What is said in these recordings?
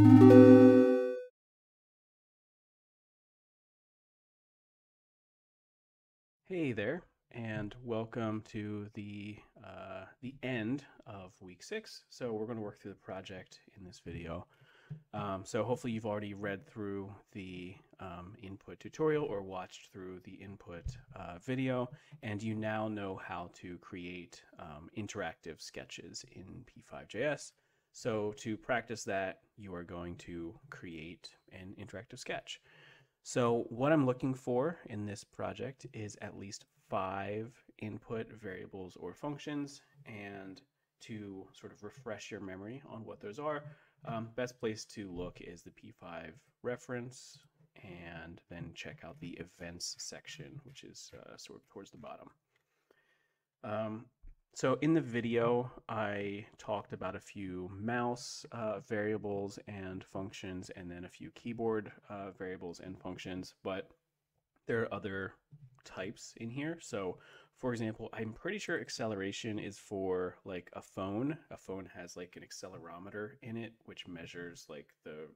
Hey there, and welcome to the uh, the end of week six. So we're going to work through the project in this video. Um, so hopefully you've already read through the um, input tutorial or watched through the input uh, video, and you now know how to create um, interactive sketches in P5JS. So to practice that, you are going to create an interactive sketch. So what I'm looking for in this project is at least five input variables or functions. And to sort of refresh your memory on what those are, um, best place to look is the P5 reference and then check out the events section, which is uh, sort of towards the bottom. Um, so in the video, I talked about a few mouse uh, variables and functions, and then a few keyboard uh, variables and functions, but there are other types in here. So for example, I'm pretty sure acceleration is for like a phone. A phone has like an accelerometer in it, which measures like the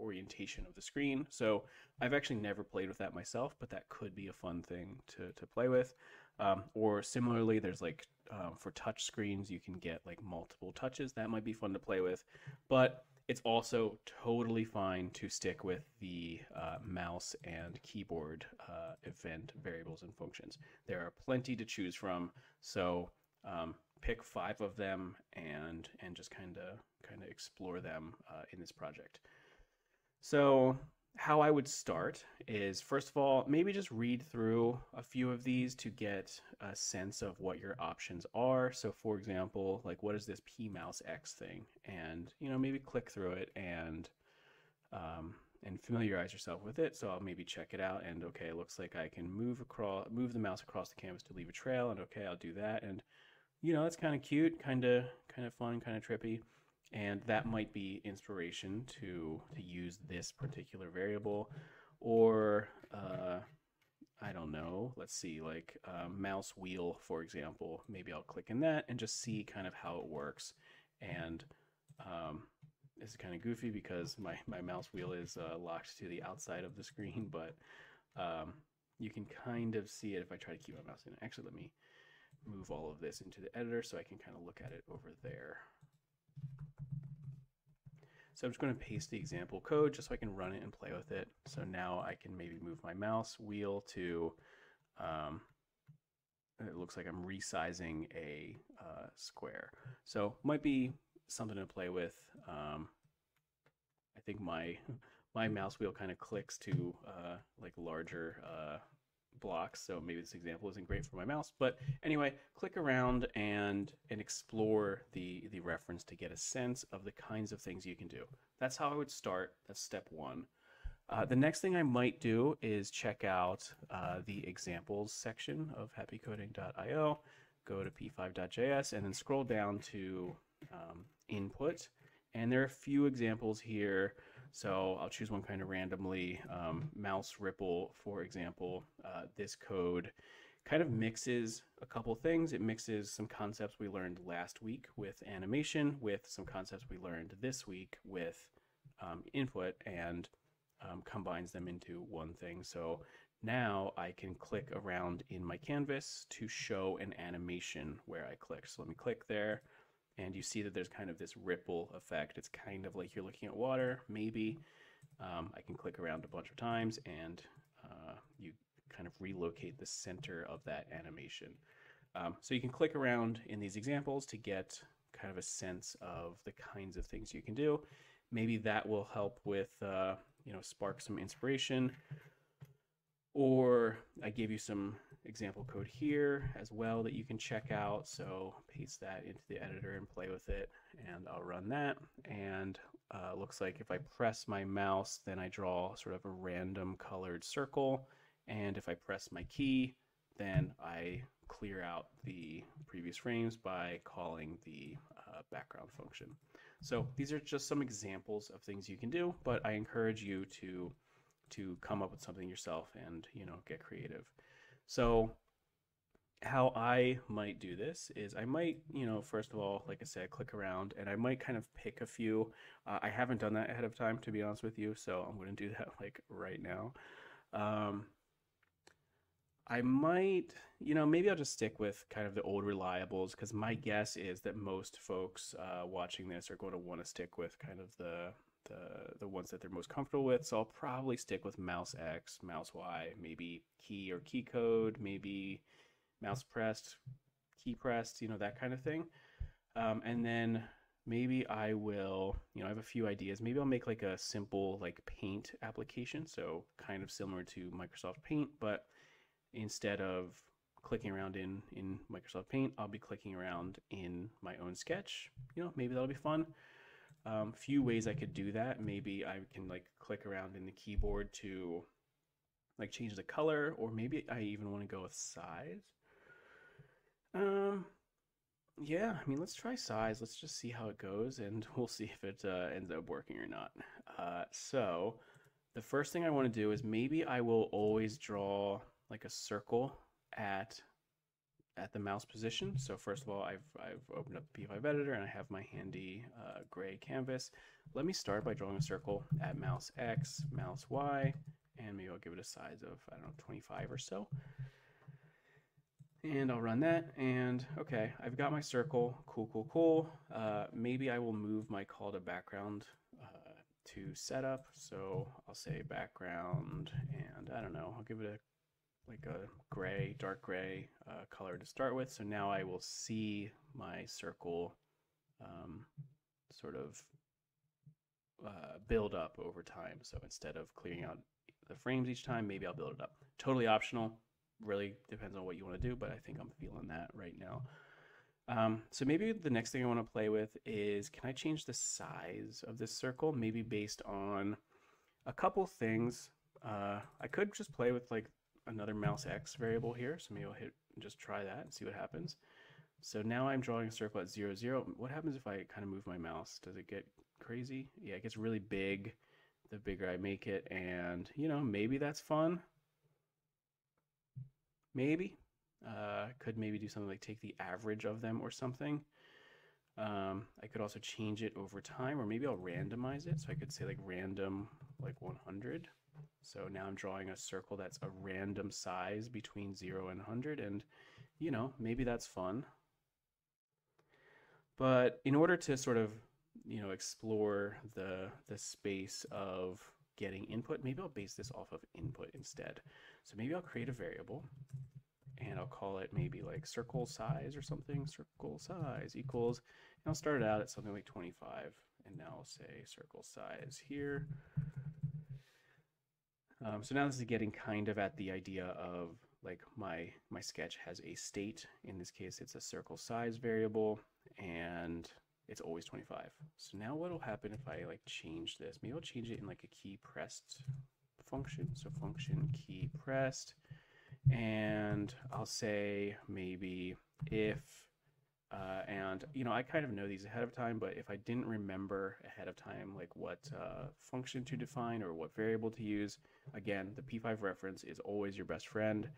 orientation of the screen. So I've actually never played with that myself, but that could be a fun thing to, to play with. Um, or similarly, there's like um, for touch screens, you can get like multiple touches. That might be fun to play with, but it's also totally fine to stick with the uh, mouse and keyboard uh, event variables and functions. There are plenty to choose from, so um, pick five of them and and just kind of kind of explore them uh, in this project. So how I would start is first of all, maybe just read through a few of these to get a sense of what your options are. So for example, like what is this P mouse X thing? And you know, maybe click through it and um, and familiarize yourself with it. So I'll maybe check it out and okay, it looks like I can move across move the mouse across the canvas to leave a trail and okay, I'll do that. And you know, that's kind of cute, kind of kind of fun, kind of trippy and that might be inspiration to to use this particular variable or uh, I don't know let's see like uh, mouse wheel for example. Maybe I'll click in that and just see kind of how it works. And um, this is kind of goofy because my, my mouse wheel is uh, locked to the outside of the screen but um, you can kind of see it if I try to keep my mouse in. Actually let me move all of this into the editor so I can kind of look at it over there so I'm just going to paste the example code just so I can run it and play with it. So now I can maybe move my mouse wheel to, um, it looks like I'm resizing a uh, square. So might be something to play with. Um, I think my my mouse wheel kind of clicks to uh, like larger uh, blocks, so maybe this example isn't great for my mouse. But anyway, click around and, and explore the, the reference to get a sense of the kinds of things you can do. That's how I would start. That's step one. Uh, the next thing I might do is check out uh, the examples section of happycoding.io, go to p5.js, and then scroll down to um, input. And there are a few examples here so I'll choose one kind of randomly. Um, mouse ripple, for example, uh, this code kind of mixes a couple things. It mixes some concepts we learned last week with animation with some concepts we learned this week with um, input and um, combines them into one thing. So now I can click around in my canvas to show an animation where I click. So let me click there and you see that there's kind of this ripple effect. It's kind of like you're looking at water, maybe. Um, I can click around a bunch of times and uh, you kind of relocate the center of that animation. Um, so you can click around in these examples to get kind of a sense of the kinds of things you can do. Maybe that will help with, uh, you know, spark some inspiration. Or I gave you some example code here as well that you can check out. So paste that into the editor and play with it and I'll run that. And uh, looks like if I press my mouse, then I draw sort of a random colored circle. And if I press my key, then I clear out the previous frames by calling the uh, background function. So these are just some examples of things you can do, but I encourage you to to come up with something yourself and you know get creative. So how I might do this is I might, you know, first of all, like I said, click around and I might kind of pick a few. Uh, I haven't done that ahead of time, to be honest with you, so I'm going to do that like right now. Um, I might, you know, maybe I'll just stick with kind of the old reliables because my guess is that most folks uh, watching this are going to want to stick with kind of the the the ones that they're most comfortable with. So I'll probably stick with mouse X, mouse Y, maybe key or key code, maybe mouse pressed, key pressed, you know, that kind of thing. Um, and then maybe I will, you know, I have a few ideas. Maybe I'll make like a simple like paint application. So kind of similar to Microsoft Paint, but instead of clicking around in, in Microsoft Paint, I'll be clicking around in my own sketch. You know, maybe that'll be fun. Um, few ways I could do that. Maybe I can like click around in the keyboard to like change the color, or maybe I even want to go with size. Um, yeah, I mean, let's try size. Let's just see how it goes, and we'll see if it uh, ends up working or not. Uh, so, the first thing I want to do is maybe I will always draw like a circle at at the mouse position. So first of all, I've, I've opened up the P5 Editor and I have my handy uh, gray canvas. Let me start by drawing a circle at mouse X, mouse Y, and maybe I'll give it a size of, I don't know, 25 or so. And I'll run that, and okay, I've got my circle, cool, cool, cool. Uh, maybe I will move my call to background uh, to setup. So I'll say background, and I don't know, I'll give it a like a gray, dark gray uh, color to start with. So now I will see my circle um, sort of uh, build up over time. So instead of clearing out the frames each time, maybe I'll build it up. Totally optional really depends on what you want to do, but I think I'm feeling that right now. Um, so maybe the next thing I want to play with is can I change the size of this circle? Maybe based on a couple things. Uh, I could just play with like another mouse X variable here. So maybe I'll hit just try that and see what happens. So now I'm drawing a circle at zero, zero. What happens if I kind of move my mouse? Does it get crazy? Yeah, it gets really big the bigger I make it. And, you know, maybe that's fun. Maybe. Uh, could maybe do something like take the average of them or something. Um, I could also change it over time, or maybe I'll randomize it. So I could say like random, like 100. So now I'm drawing a circle that's a random size between 0 and 100. And, you know, maybe that's fun. But in order to sort of, you know, explore the, the space of getting input, maybe I'll base this off of input instead. So maybe I'll create a variable and I'll call it maybe like circle size or something. Circle size equals, and I'll start it out at something like 25. And now I'll say circle size here. Um, so now this is getting kind of at the idea of like my my sketch has a state. In this case, it's a circle size variable, and it's always 25. So now what will happen if I like change this? Maybe I'll change it in like a key pressed function. So function key pressed and I'll say maybe if, uh, and you know, I kind of know these ahead of time, but if I didn't remember ahead of time, like what uh, function to define or what variable to use, again, the P5 reference is always your best friend.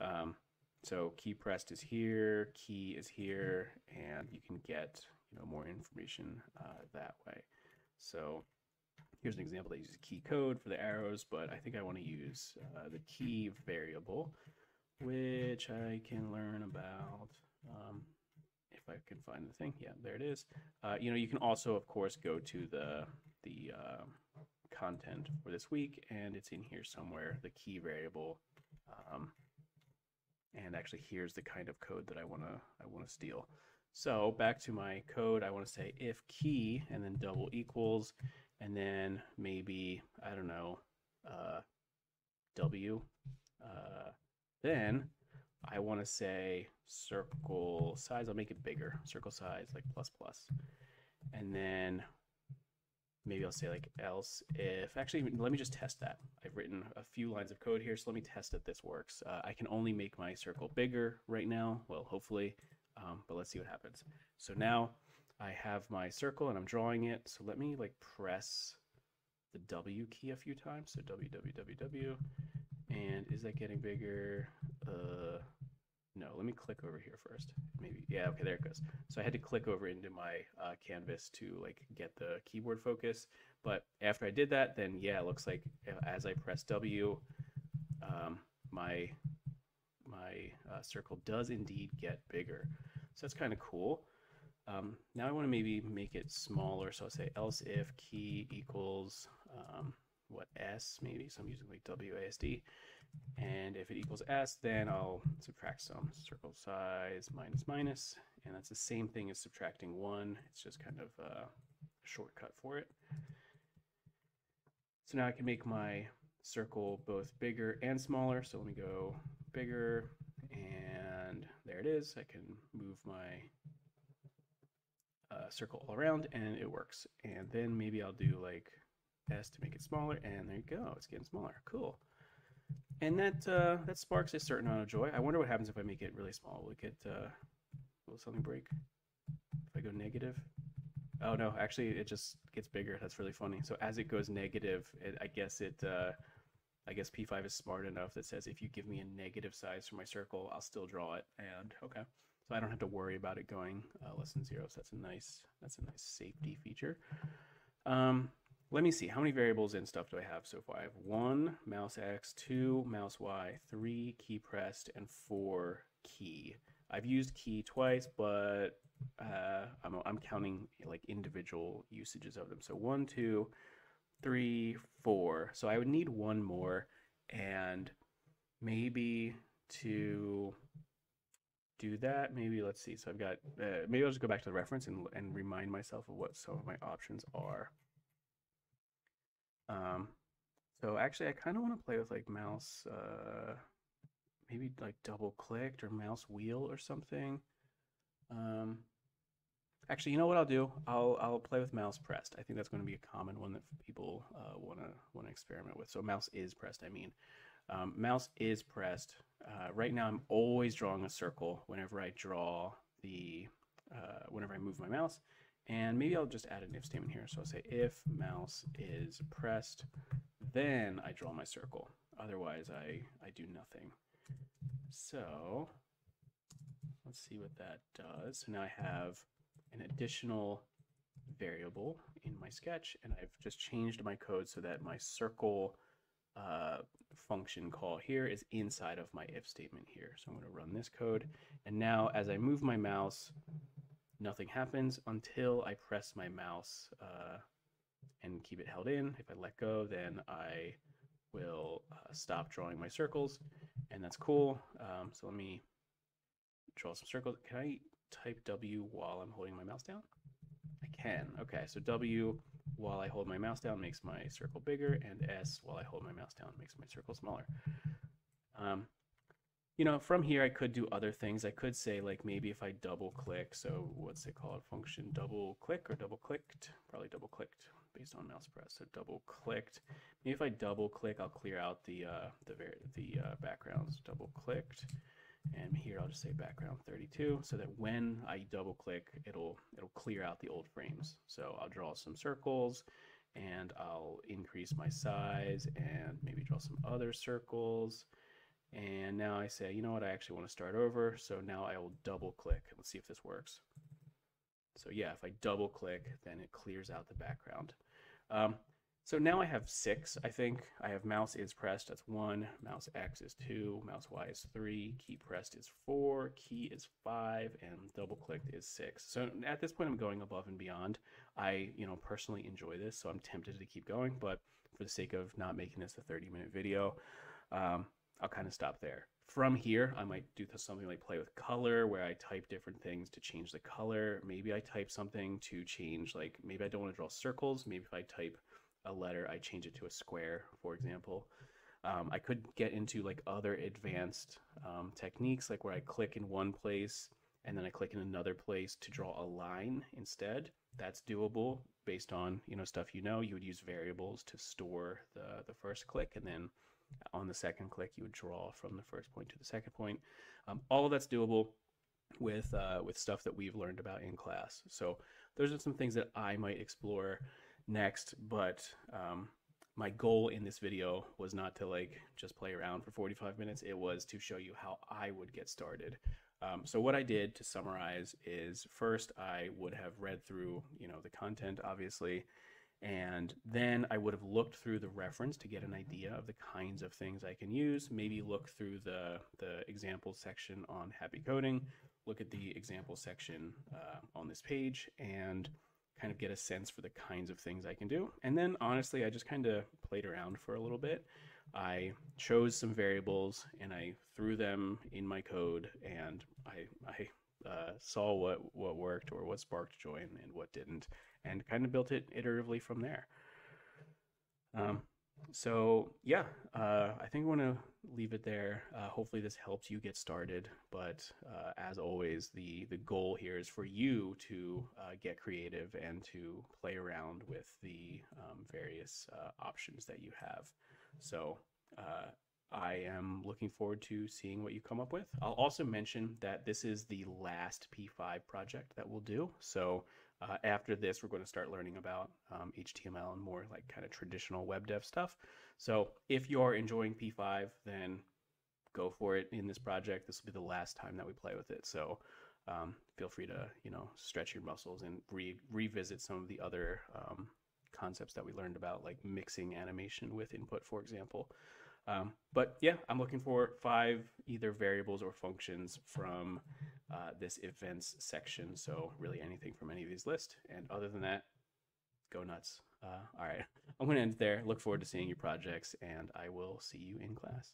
Um, so key pressed is here, key is here, and you can get you know more information uh, that way. So here's an example that uses key code for the arrows, but I think I want to use uh, the key variable, which I can learn about um, if I can find the thing. Yeah, there it is. Uh, you know, you can also, of course, go to the the uh, content for this week, and it's in here somewhere. The key variable, um, and actually, here's the kind of code that I wanna I wanna steal. So back to my code, I want to say if key and then double equals and then maybe I don't know uh, W. Uh, then I want to say circle size. I'll make it bigger. Circle size like plus plus, and then maybe I'll say like else if actually let me just test that. I've written a few lines of code here, so let me test that this works. Uh, I can only make my circle bigger right now. Well, hopefully, um, but let's see what happens. So now I have my circle and I'm drawing it. So let me like press the W key a few times. So W, W, W, W. And is that getting bigger? Uh, no, let me click over here first. Maybe, yeah, okay, there it goes. So I had to click over into my uh, canvas to like get the keyboard focus. But after I did that, then yeah, it looks like uh, as I press W, um, my my uh, circle does indeed get bigger. So that's kind of cool. Um, now I want to maybe make it smaller. So I'll say else if key equals um, what S maybe. So I'm using like WASD. And if it equals S, then I'll subtract some circle size minus minus. And that's the same thing as subtracting one. It's just kind of a shortcut for it. So now I can make my circle both bigger and smaller. So let me go bigger and there it is. I can move my uh, circle all around and it works. And then maybe I'll do like S to make it smaller and there you go. It's getting smaller. Cool. And that uh, that sparks a certain amount of joy. I wonder what happens if I make it really small. Will it get, uh, will something break? If I go negative? Oh no, actually it just gets bigger. That's really funny. So as it goes negative, it, I guess it, uh, I guess P5 is smart enough that says if you give me a negative size for my circle, I'll still draw it. And okay, so I don't have to worry about it going uh, less than zero. So that's a nice, that's a nice safety feature. Um, let me see, how many variables and stuff do I have so far? I have one mouse X, two mouse Y, three key pressed, and four key. I've used key twice, but uh, I'm, I'm counting like individual usages of them. So one, two, three, four. So I would need one more and maybe to do that, maybe let's see. So I've got, uh, maybe I'll just go back to the reference and, and remind myself of what some of my options are. Um, so actually, I kind of want to play with like mouse, uh, maybe like double clicked or mouse wheel or something. Um, actually, you know what I'll do? I'll I'll play with mouse pressed. I think that's going to be a common one that people uh want to want to experiment with. So mouse is pressed. I mean, um, mouse is pressed. Uh, right now, I'm always drawing a circle whenever I draw the uh, whenever I move my mouse. And maybe I'll just add an if statement here. So I'll say if mouse is pressed, then I draw my circle. Otherwise, I, I do nothing. So let's see what that does. So now I have an additional variable in my sketch, and I've just changed my code so that my circle uh, function call here is inside of my if statement here. So I'm going to run this code. And now as I move my mouse, nothing happens until I press my mouse uh, and keep it held in. If I let go, then I will uh, stop drawing my circles, and that's cool. Um, so let me draw some circles. Can I type W while I'm holding my mouse down? I can. Okay, so W while I hold my mouse down makes my circle bigger, and S while I hold my mouse down makes my circle smaller. Um, you know, from here I could do other things. I could say like maybe if I double click, so what's it called? Function double click or double clicked? Probably double clicked based on mouse press. So double clicked. Maybe if I double click, I'll clear out the uh, the the uh, backgrounds. Double clicked, and here I'll just say background 32, so that when I double click, it'll it'll clear out the old frames. So I'll draw some circles, and I'll increase my size, and maybe draw some other circles and now I say, you know what, I actually want to start over. So now I will double click. Let's see if this works. So yeah, if I double click, then it clears out the background. Um, so now I have six, I think. I have mouse is pressed, that's one. Mouse X is two. Mouse Y is three. Key pressed is four. Key is five. And double clicked is six. So at this point, I'm going above and beyond. I, you know, personally enjoy this, so I'm tempted to keep going. But for the sake of not making this a 30 minute video, um, I'll kind of stop there. From here, I might do something like play with color where I type different things to change the color. Maybe I type something to change, like maybe I don't want to draw circles. Maybe if I type a letter, I change it to a square, for example. Um, I could get into like other advanced um, techniques, like where I click in one place and then I click in another place to draw a line instead. That's doable based on you know stuff you know. You would use variables to store the the first click, and then on the second click, you would draw from the first point to the second point. Um, all of that's doable with uh, with stuff that we've learned about in class. So those are some things that I might explore next. But um, my goal in this video was not to like just play around for 45 minutes. It was to show you how I would get started. Um, so what I did to summarize is first I would have read through, you know, the content obviously, and then I would have looked through the reference to get an idea of the kinds of things I can use. Maybe look through the the example section on Happy Coding, look at the example section uh, on this page, and kind of get a sense for the kinds of things I can do. And then honestly, I just kind of played around for a little bit. I chose some variables and I threw them in my code and I, I uh, saw what, what worked or what sparked joy and, and, what didn't and kind of built it iteratively from there. Um, so yeah, uh, I think I want to leave it there. Uh, hopefully this helps you get started. But uh, as always, the the goal here is for you to uh, get creative and to play around with the um, various uh, options that you have. So uh, I am looking forward to seeing what you come up with. I'll also mention that this is the last P5 project that we'll do. So uh, after this, we're going to start learning about um, HTML and more like kind of traditional web dev stuff. So if you're enjoying P5, then go for it in this project. This will be the last time that we play with it. So um, feel free to, you know, stretch your muscles and re revisit some of the other um, concepts that we learned about, like mixing animation with input, for example. Um, but yeah, I'm looking for five either variables or functions from uh, this events section. So really anything from any of these lists. And other than that, go nuts. Uh, all right, I'm going to end there. Look forward to seeing your projects, and I will see you in class.